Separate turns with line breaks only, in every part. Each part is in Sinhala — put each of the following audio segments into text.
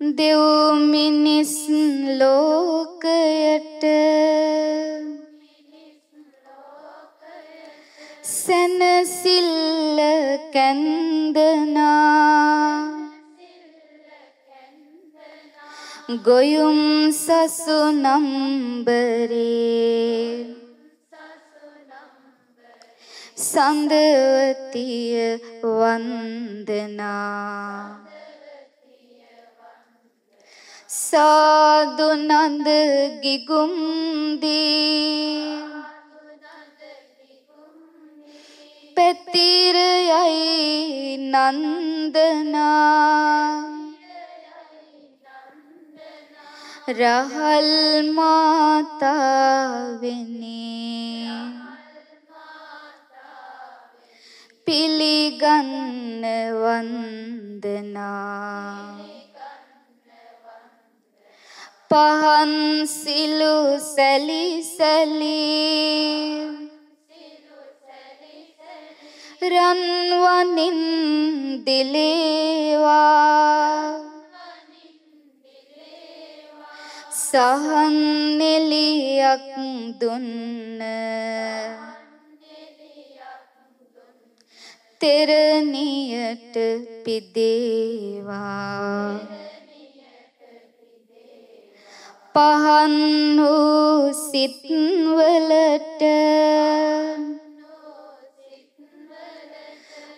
දෙව් මිනිස් ලෝකයට සැනසිල්ල කැන්දනා. ගොයුම් සසු නම්බරේ. සඳවතිය වන්දනා. සාදුනන්ද ගිගුම්දී පැතිරයයි නන්දනා රහල් මාතාවෙනේ පිළිගන්න වන්දනා පහන් සිලු සැලි සැලී රන්වනින් දිලේවා සහන් නෙලියක් දුන්න තෙරණියට පිදේවා පහන් වූ සිත්වලට.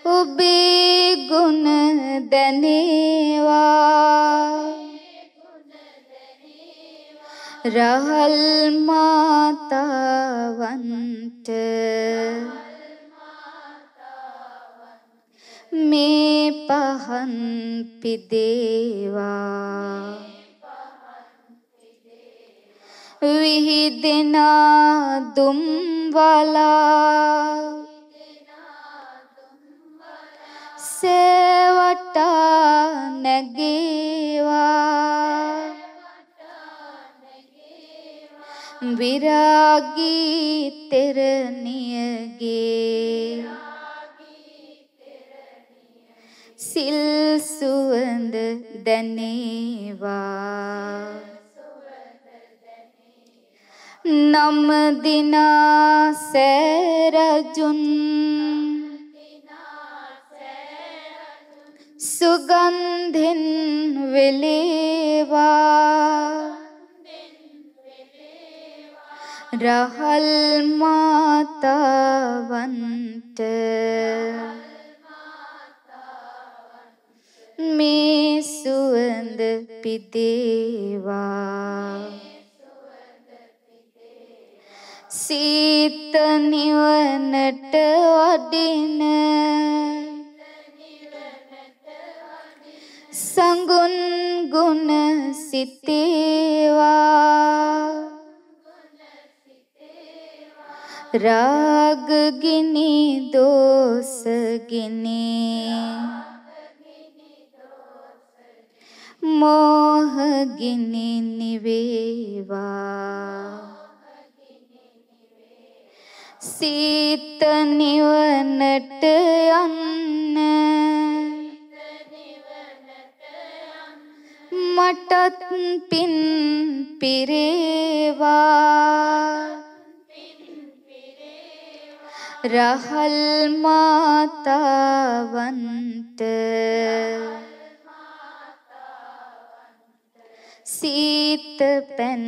ඔබේ ගුණ දැනේවා. රහල් මාතාවන්ට. මේ පහන් පිදේවා. විහිදෙනා දුම්වලා. සේවටා නැගේවා. විරාගී තෙරණියගේ. සිල් සුවඳ දැනේවා. නම දිනා සෑරජුන් සුගන්ධෙන් වෙලේවා රහල් මාතාවන්ට මේ සුවඳ පිදේවා සීත නිවනට වඩින සඟුන් ගුණ සිතේවා. රාගගිනි දෝසගිනි මෝහගිනි නිවේවා. සීත නිවනට යන්න. මටත් පින් පිරේවා. රහල් මාතාවන්ට. සීත පැන්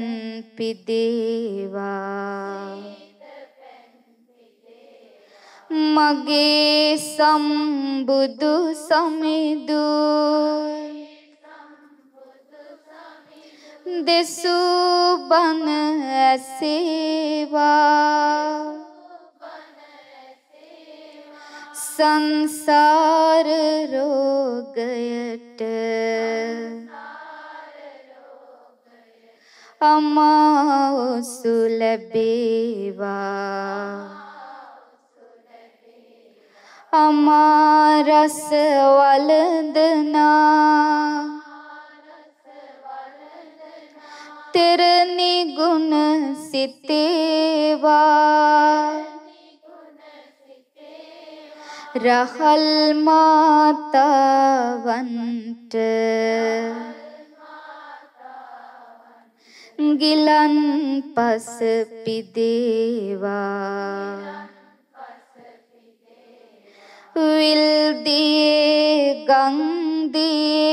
පිදේවා. මගේ සම්බුදු සමිදු දෙසූ බන ඇසේවා. සංසාර රෝගයට අමාවසු ලැබේවා. අමාරස වලදනා තෙරණි ගුණ සිතේවා රහල් මාතාවන්ට ගිලන් පස පිදේවා विल दिए गंग दिए।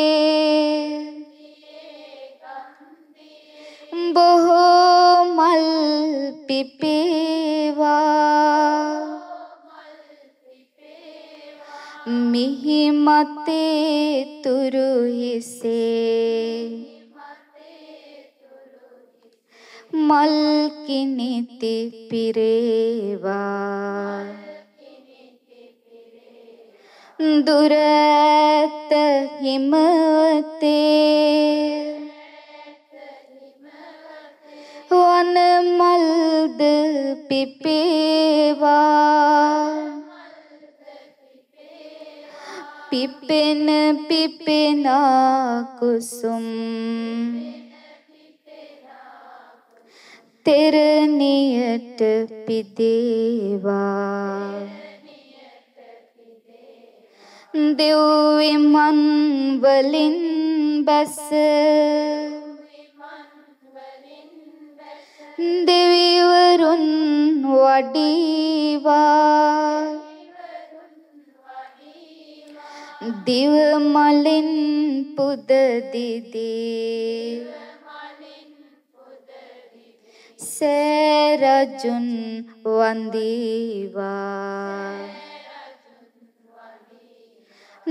बहुमल पिपेवा। मिहिमते तुरुहि से। मल की नीति पिरेवा। दुरत हिमते वन मल्द पिपेवा। पिपिन पिपिना कुसुम। तेर नियत पिदेवा දෙව්විමන් වලින් බැස දෙවිවරුන් වඩීවා දිව මලින් පුද දිදී සෑරජුන් වන්දීවා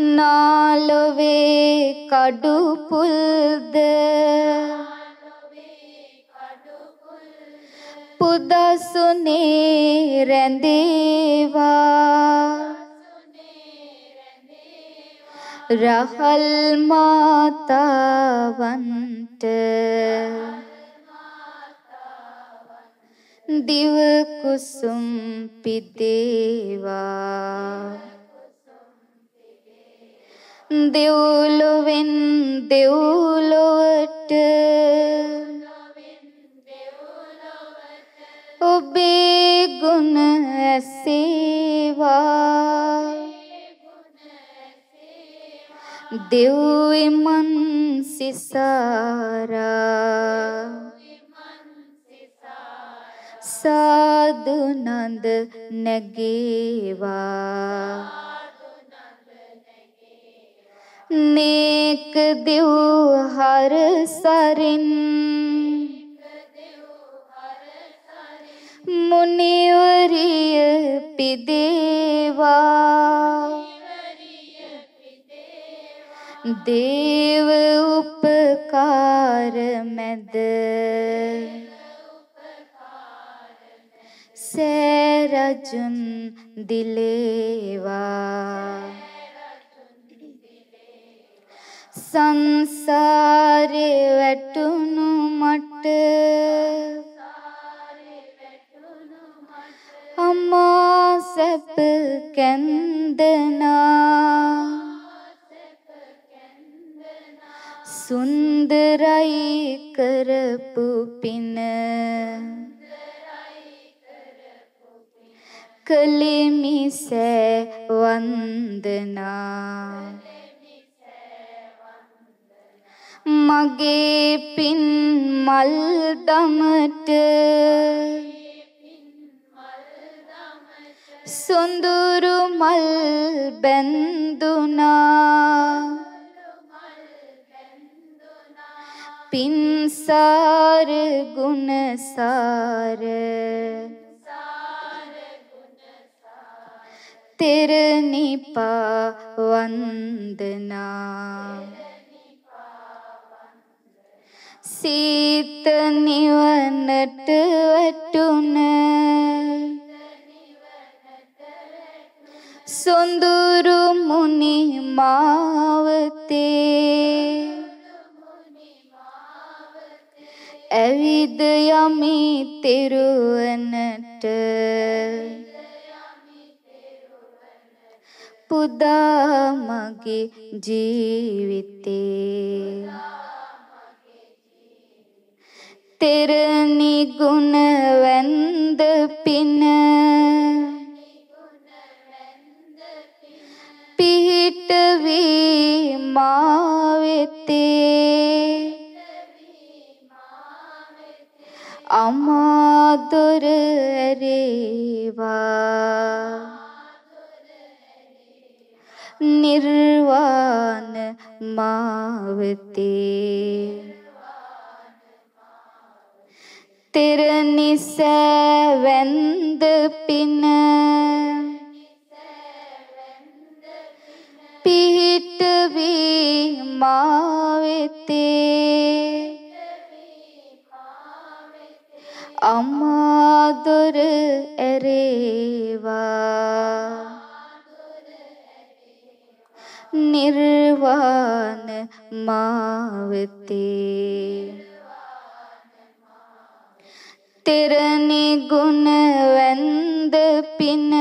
නාලොවේ කඩුපුල්ද පුදසුනේ රැඳේවා රහල් මාතාවන්ට දිව කුසුම් පිදේවා දෙව්ලොවෙන් දෙව්ලොවට ඔබේ ගුණ ඇසේවා දෙව්විමන් සිසාරා සාදුනන්ද නැගේවා නේක දෙව් හර සරින් මුනිවරිය පිදේවා දේව උපකාර මැද සෑරජුන් දිලේවා සංසාරේ වැටුණු මට. අම්මා සැප කැන්දනා. සුන්දරයි කරපු පින. කලිමිසෑ වන්දනා. මගේ පින් මල් දමට සොඳුරු මල් බැන්දුනා පින්සාර ගුණසාර තෙරනිපා වන්දනා. සීත නිවනට වැටුන. සොඳුරු මුනි මාවතේ. ඇවිද යමි තෙරුවනට. පුදා මගේ ජීවිතේ. තෙරණි ගුණ වැන්ද පින පිහිට වී මා වෙතේ අමාදොර ඇරේවා නිර්වාණ මාවතේ තෙරනිසැවැන්ද පින පිහිටවී මාවෙතේ අමාදොර ඇරේවා නිර්වාණ මාවතේ තෙරණි ගුණ වැන්ද පින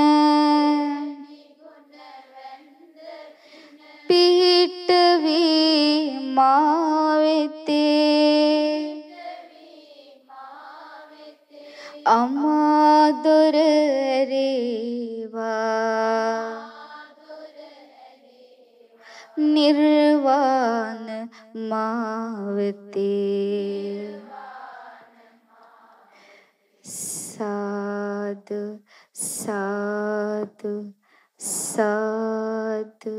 පිහිට වී මාවෙතේ අමාදොර ඇරේවා නිර්වාණ මාවතේ සාදු සාදු සාදු